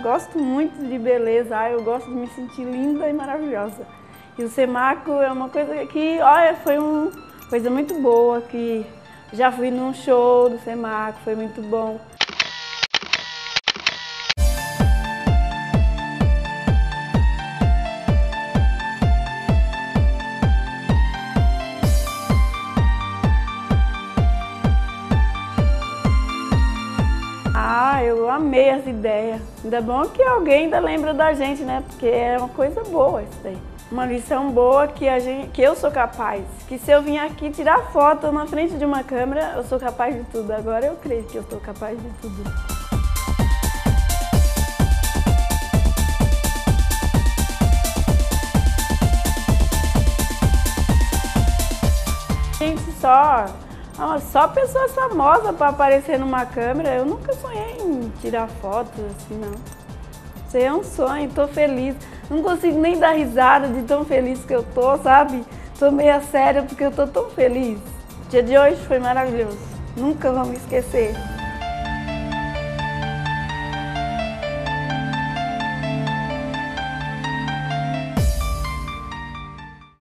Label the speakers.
Speaker 1: Gosto muito de beleza, eu gosto de me sentir linda e maravilhosa. E o Semaco é uma coisa que, olha, foi uma coisa muito boa, que já fui num show do Semaco, foi muito bom. Amei essa ideia. Ainda bom que alguém ainda lembra da gente, né? Porque é uma coisa boa isso daí. Uma lição boa que, a gente, que eu sou capaz. Que se eu vim aqui tirar foto na frente de uma câmera, eu sou capaz de tudo. Agora eu creio que eu sou capaz de tudo. Gente, só só pessoas famosas para aparecer numa câmera. Eu nunca sonhei em tirar fotos assim, não. Isso aí é um sonho, tô feliz. Não consigo nem dar risada de tão feliz que eu tô, sabe? Tô meio séria porque eu tô tão feliz. O dia de hoje foi maravilhoso. Nunca me esquecer.